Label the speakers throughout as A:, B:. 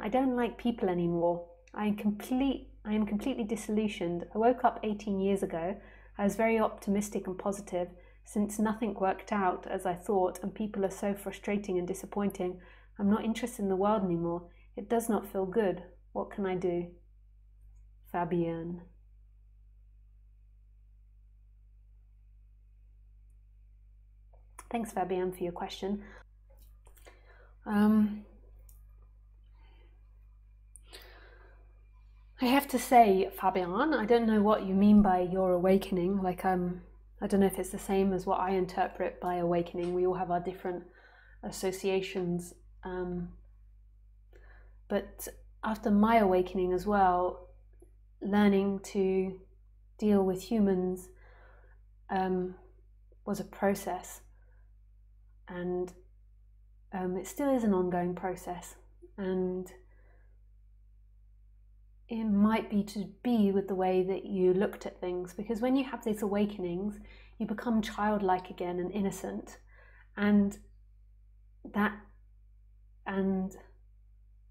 A: I don't like people anymore. I am complete I am completely disillusioned. I woke up 18 years ago. I was very optimistic and positive since nothing worked out as I thought and people are so frustrating and disappointing. I'm not interested in the world anymore. It does not feel good. What can I do? Fabienne. Thanks, Fabienne, for your question. Um, I have to say, Fabian, I don't know what you mean by your awakening. Like, um, I don't know if it's the same as what I interpret by awakening. We all have our different associations. Um, but after my awakening as well, learning to deal with humans um, was a process. And um, it still is an ongoing process. And it might be to be with the way that you looked at things because when you have these awakenings you become childlike again and innocent. And that and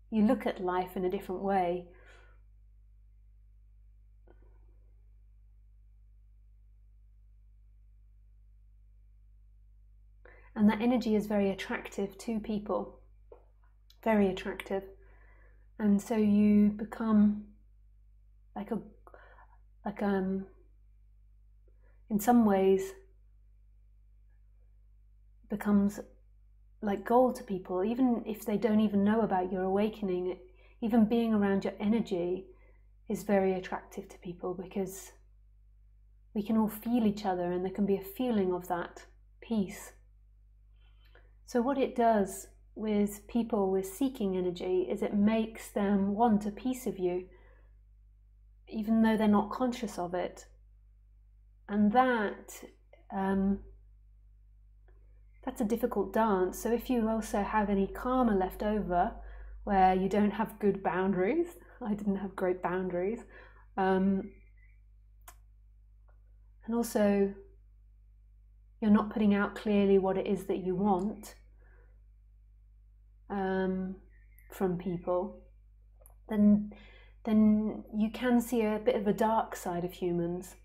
A: you look at life in a different way. And that energy is very attractive to people. Very attractive. And so you become like a like um in some ways becomes like gold to people. Even if they don't even know about your awakening even being around your energy is very attractive to people because we can all feel each other and there can be a feeling of that peace. So what it does with people with seeking energy is it makes them want a piece of you even though they're not conscious of it. And that um, that's a difficult dance. So if you also have any karma left over, where you don't have good boundaries, I didn't have great boundaries, um, and also you're not putting out clearly what it is that you want um, from people, then then you can see a bit of a dark side of humans.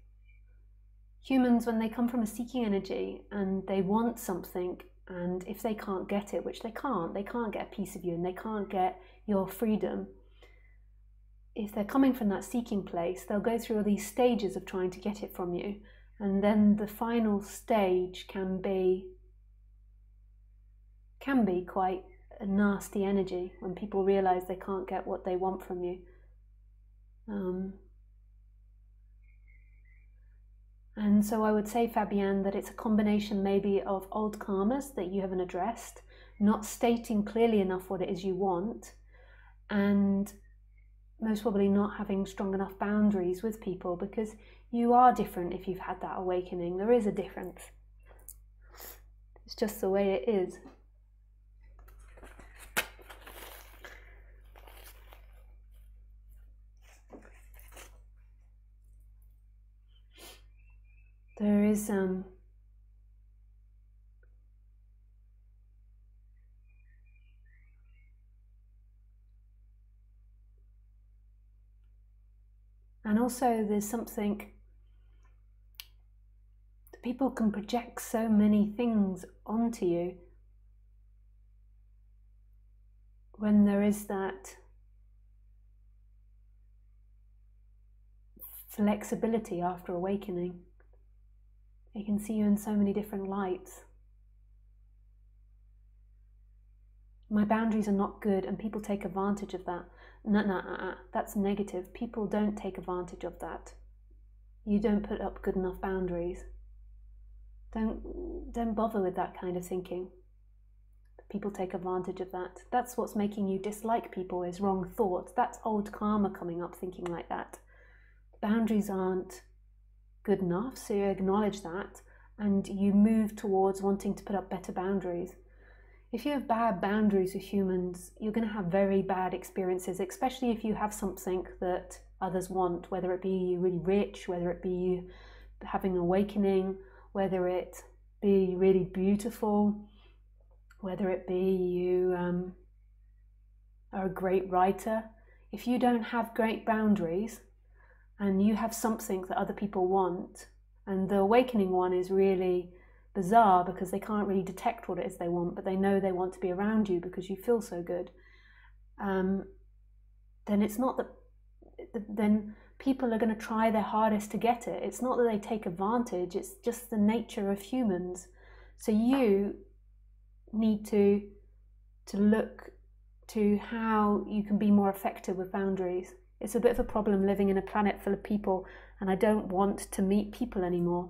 A: Humans, when they come from a seeking energy and they want something, and if they can't get it, which they can't, they can't get a piece of you and they can't get your freedom. If they're coming from that seeking place, they'll go through all these stages of trying to get it from you. And then the final stage can be can be quite a nasty energy when people realize they can't get what they want from you. Um, and so I would say, Fabienne, that it's a combination maybe of old karmas that you haven't addressed, not stating clearly enough what it is you want, and most probably not having strong enough boundaries with people because you are different if you've had that awakening. There is a difference. It's just the way it is. there is um, and also there's something people can project so many things onto you when there is that flexibility after awakening. They can see you in so many different lights. My boundaries are not good, and people take advantage of that. No, no, uh, uh, that's negative. People don't take advantage of that. You don't put up good enough boundaries. Don't don't bother with that kind of thinking. People take advantage of that. That's what's making you dislike people is wrong thoughts. That's old karma coming up thinking like that. Boundaries aren't good enough, so you acknowledge that and you move towards wanting to put up better boundaries. If you have bad boundaries with humans, you're going to have very bad experiences, especially if you have something that others want, whether it be you really rich, whether it be you having an awakening, whether it be really beautiful, whether it be you um, are a great writer, if you don't have great boundaries and you have something that other people want, and the awakening one is really bizarre because they can't really detect what it is they want, but they know they want to be around you because you feel so good, um, then it's not that, then people are going to try their hardest to get it. It's not that they take advantage, it's just the nature of humans. So you need to to look to how you can be more effective with boundaries. It's a bit of a problem living in a planet full of people, and I don't want to meet people anymore.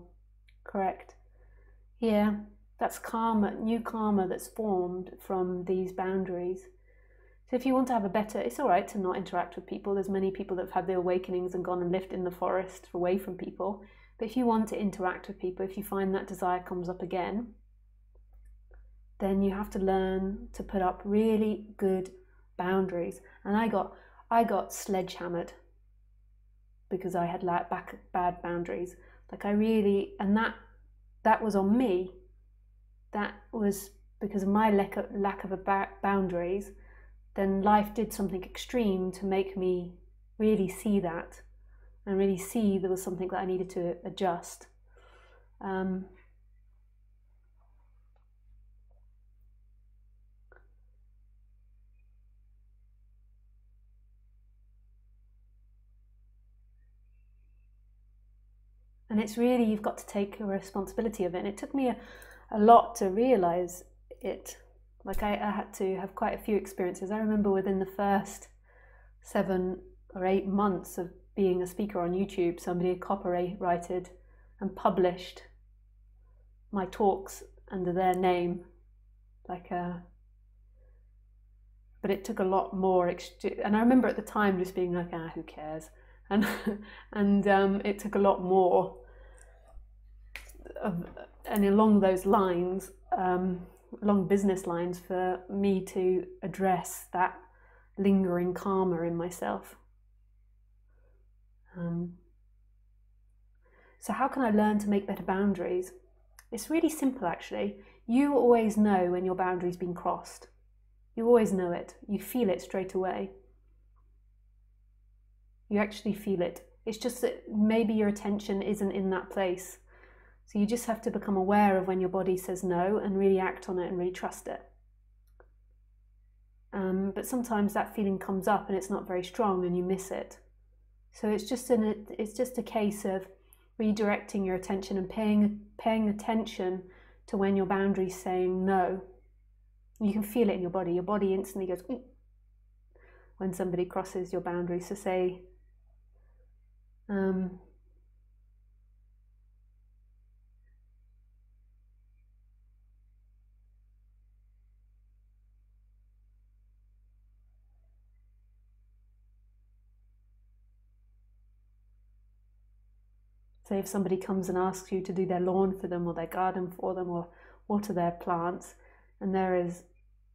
A: Correct. Yeah, that's karma, new karma that's formed from these boundaries. So if you want to have a better, it's all right to not interact with people. There's many people that have had their awakenings and gone and lived in the forest away from people. But if you want to interact with people, if you find that desire comes up again, then you have to learn to put up really good boundaries. And I got I got sledgehammered because I had back bad boundaries. Like I really, and that that was on me. That was because of my lack of, lack of boundaries. Then life did something extreme to make me really see that, and really see there was something that I needed to adjust. Um, and it's really you've got to take a responsibility of it. And it took me a, a lot to realize it. Like I, I, had to have quite a few experiences. I remember within the first seven or eight months of being a speaker on youtube somebody copyrighted and published my talks under their name like a uh, but it took a lot more and i remember at the time just being like ah who cares? And and um, it took a lot more of, and along those lines, um, along business lines, for me to address that lingering karma in myself. Um, so, how can I learn to make better boundaries? It's really simple, actually. You always know when your boundary's been crossed. You always know it. You feel it straight away. You actually feel it. It's just that maybe your attention isn't in that place. So you just have to become aware of when your body says no and really act on it and really trust it. Um, but sometimes that feeling comes up and it's not very strong and you miss it. So it's just an it's just a case of redirecting your attention and paying paying attention to when your boundary's saying no. You can feel it in your body. Your body instantly goes Ooh, when somebody crosses your boundaries. So say, um, Say if somebody comes and asks you to do their lawn for them or their garden for them or water their plants, and there is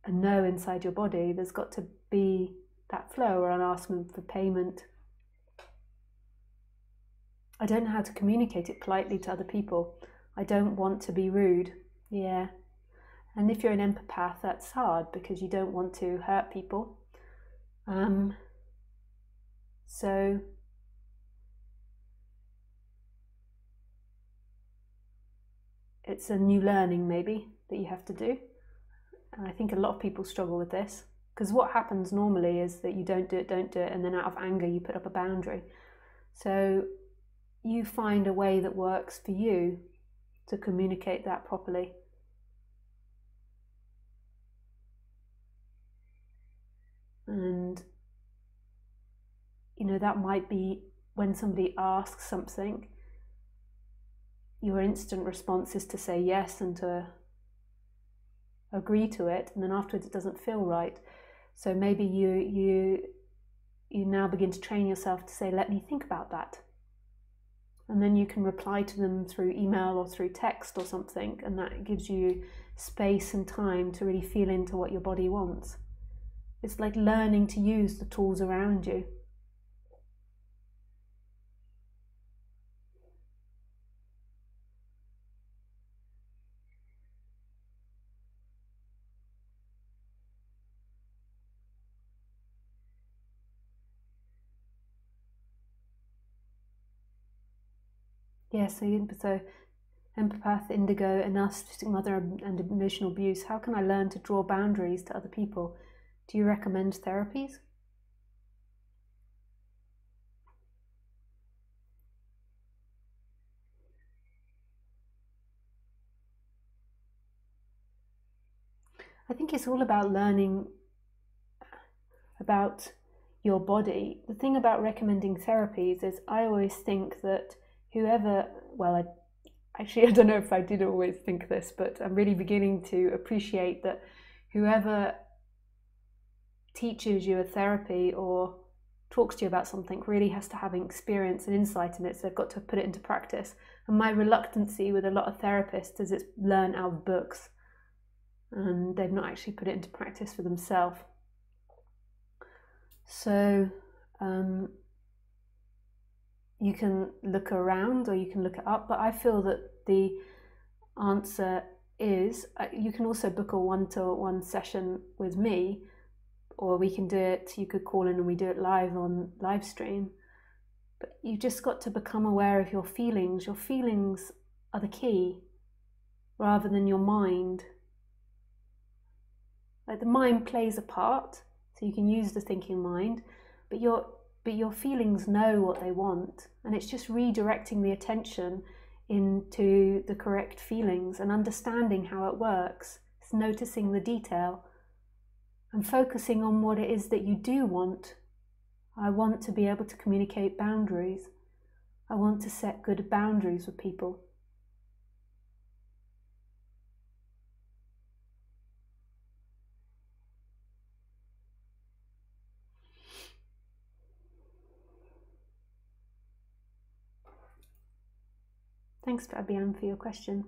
A: a no inside your body, there's got to be that flow or an askment for payment. I don't know how to communicate it politely to other people. I don't want to be rude. Yeah. And if you're an empath, that's hard because you don't want to hurt people. Um, so it's a new learning maybe that you have to do. And I think a lot of people struggle with this because what happens normally is that you don't do it, don't do it, and then out of anger you put up a boundary. So you find a way that works for you to communicate that properly. And you know, that might be when somebody asks something your instant response is to say yes and to agree to it and then afterwards it doesn't feel right. So maybe you you you now begin to train yourself to say let me think about that. And then you can reply to them through email or through text or something and that gives you space and time to really feel into what your body wants. It's like learning to use the tools around you Yeah, so, so empath, indigo, a narcissistic mother, and emotional abuse. How can I learn to draw boundaries to other people? Do you recommend therapies? I think it's all about learning about your body. The thing about recommending therapies is I always think that whoever, well, I actually I don't know if I did always think this, but I'm really beginning to appreciate that whoever teaches you a therapy or talks to you about something really has to have experience and insight in it, so they've got to put it into practice. And my reluctancy with a lot of therapists is it's learn out of books and they've not actually put it into practice for themselves. So um, you can look around or you can look it up, but I feel that the answer is uh, you can also book a one to one session with me, or we can do it, you could call in and we do it live on live stream. But you just got to become aware of your feelings. Your feelings are the key rather than your mind. Like the mind plays a part, so you can use the thinking mind, but your but your feelings know what they want, and it's just redirecting the attention into the correct feelings and understanding how it works. It's noticing the detail and focusing on what it is that you do want. I want to be able to communicate boundaries. I want to set good boundaries with people. Thanks, Fabian, for your question.